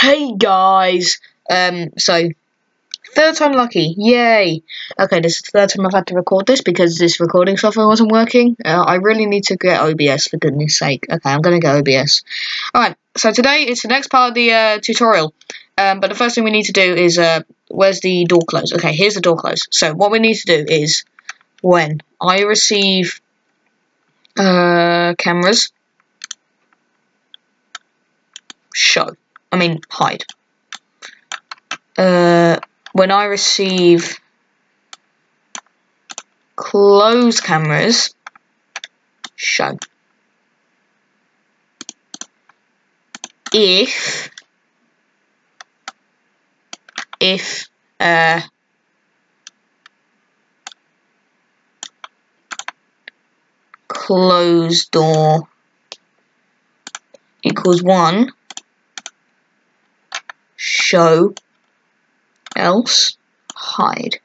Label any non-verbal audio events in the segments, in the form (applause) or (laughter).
Hey guys! Um, so, third time lucky, yay! Okay, this is the third time I've had to record this because this recording software wasn't working. Uh, I really need to get OBS, for goodness sake. Okay, I'm gonna get OBS. Alright, so today it's the next part of the uh, tutorial. Um, but the first thing we need to do is, uh, where's the door close? Okay, here's the door close. So, what we need to do is, when I receive uh, cameras, show. I mean, hide. Uh, when I receive close cameras, show. If if uh, closed door equals 1 show else hide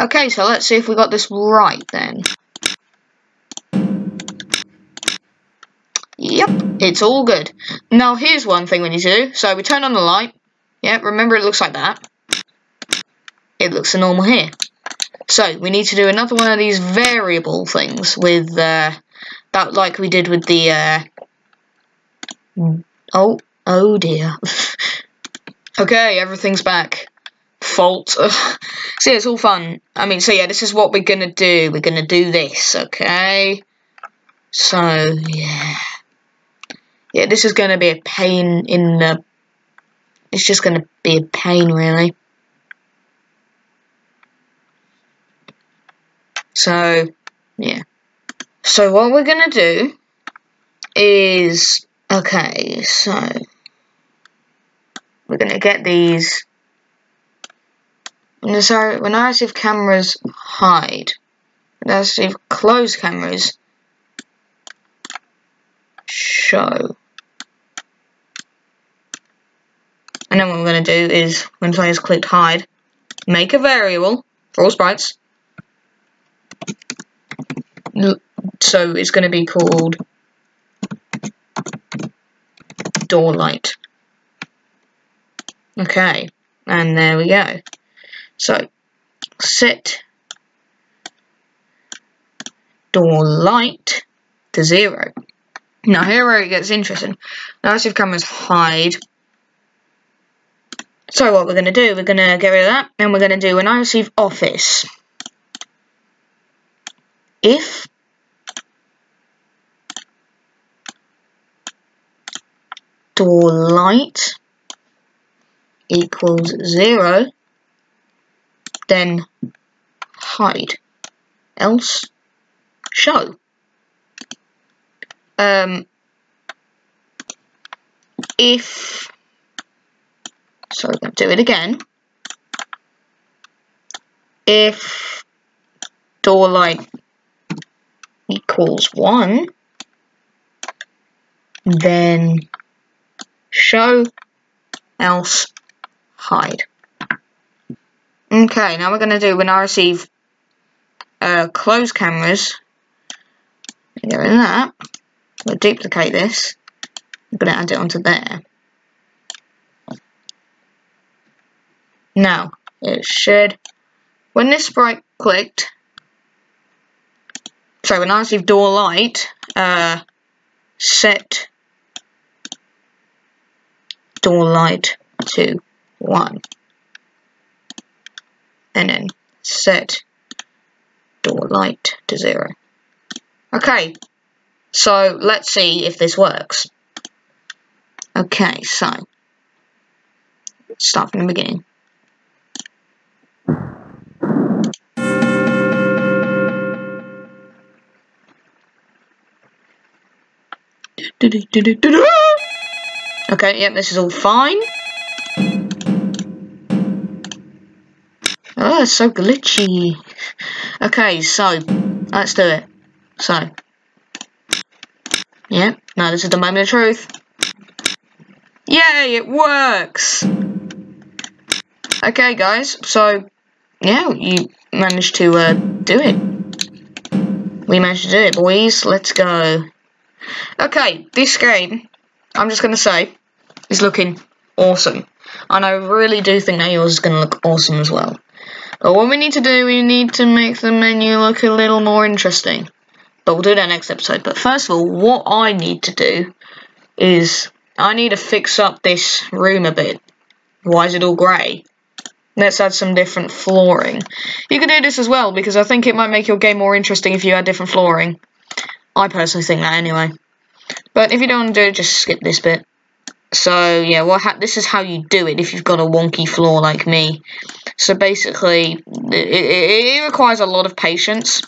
okay so let's see if we got this right then yep it's all good now here's one thing we need to do so we turn on the light yeah, remember it looks like that. It looks normal here. So, we need to do another one of these variable things with, uh, that like we did with the, uh, oh, oh dear. (laughs) okay, everything's back. Fault. See, it's all fun. I mean, so yeah, this is what we're gonna do. We're gonna do this, okay? So, yeah. Yeah, this is gonna be a pain in the it's just to be a pain, really. So, yeah. So what we're to do is, okay, so we're going to get these. Sorry, when I receive cameras, hide. When I receive closed cameras, show. And then what we're going to do is, when players clicked hide, make a variable for all sprites. So it's going to be called door light. Okay, and there we go. So, set door light to zero. Now here where it gets interesting. Now if cameras hide so what we're going to do, we're going to get rid of that, and we're going to do when I receive office. If door light equals zero, then hide, else show. Um, if so we're going to do it again. If door light equals 1, then show, else hide. Okay, now we're going to do when I receive uh, closed cameras, rid of that, we'll duplicate this, I'm going to add it onto there. Now, it should, when this sprite clicked, so when I received door light, uh, set door light to 1. And then set door light to 0. Okay, so let's see if this works. Okay, so, start from the beginning. Okay, yep, this is all fine. Oh, it's so glitchy. Okay, so, let's do it. So, yeah, now this is the moment of truth. Yay, it works! Okay, guys, so, yeah, you managed to uh, do it. We managed to do it, boys. Let's go. Okay, this game, I'm just going to say, is looking awesome. And I really do think yours is going to look awesome as well. But what we need to do, we need to make the menu look a little more interesting. But we'll do that next episode. But first of all, what I need to do is I need to fix up this room a bit. Why is it all grey? Let's add some different flooring. You could do this as well, because I think it might make your game more interesting if you add different flooring. I personally think that anyway. But if you don't want to do it, just skip this bit. So, yeah, well, this is how you do it if you've got a wonky floor like me. So, basically, it, it, it requires a lot of patience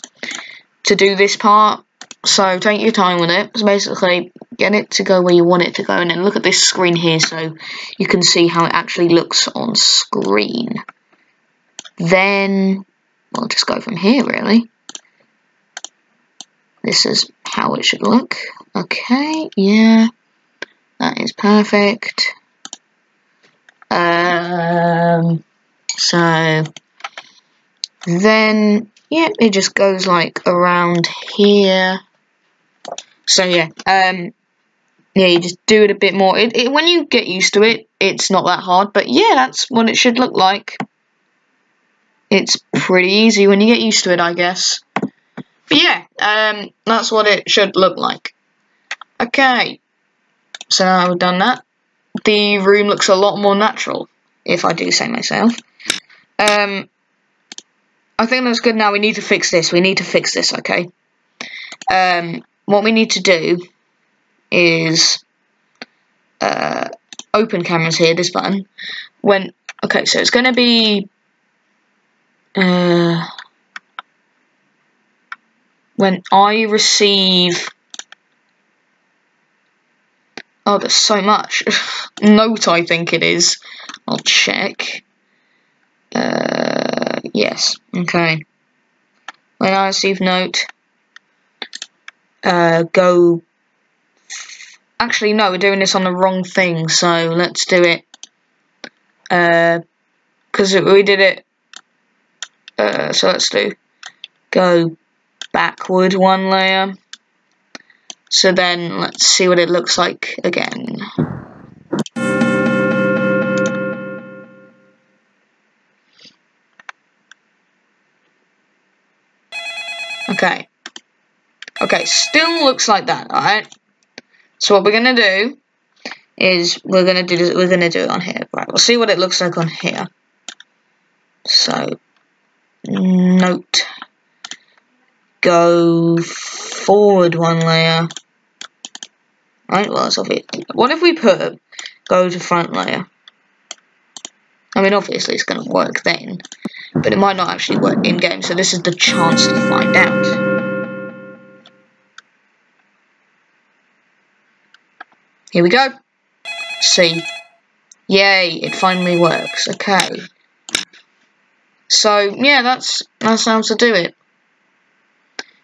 to do this part. So, take your time with it. So, basically, get it to go where you want it to go. And then look at this screen here so you can see how it actually looks on screen. Then, we'll just go from here, really. This is how it should look. Okay, yeah. That is perfect. Um, so, then, yeah, it just goes like around here. So, yeah, um, yeah, you just do it a bit more. It, it, when you get used to it, it's not that hard, but yeah, that's what it should look like. It's pretty easy when you get used to it, I guess. But yeah, um, that's what it should look like. Okay, so now I've done that. The room looks a lot more natural, if I do say myself. Um, I think that's good now. We need to fix this. We need to fix this, okay? Um, what we need to do is uh, open cameras here, this button. When Okay, so it's going to be... Uh, when I receive oh there's so much. (laughs) Note I think it is. I'll check. Uh, yes okay. When I receive note uh, go actually no we're doing this on the wrong thing so let's do it because uh, we did it uh, so let's do go backward one layer. So then let's see what it looks like again. Okay. Okay, still looks like that, alright? So what we're gonna do is we're gonna do this, we're gonna do it on here. Right, we'll see what it looks like on here. So note go forward one layer. Right, well, that's obvious. What if we put go to front layer? I mean, obviously it's going to work then, but it might not actually work in-game, so this is the chance to find out. Here we go. See. Yay, it finally works. Okay. So, yeah, that's, that's how to do it.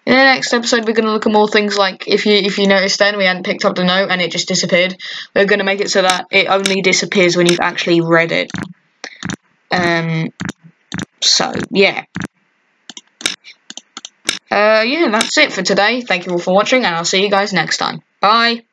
In the next episode, we're going to look at more things like if you if you noticed then we hadn't picked up the note and it just disappeared. We're going to make it so that it only disappears when you've actually read it. Um. So yeah. Uh, yeah, that's it for today. Thank you all for watching, and I'll see you guys next time. Bye.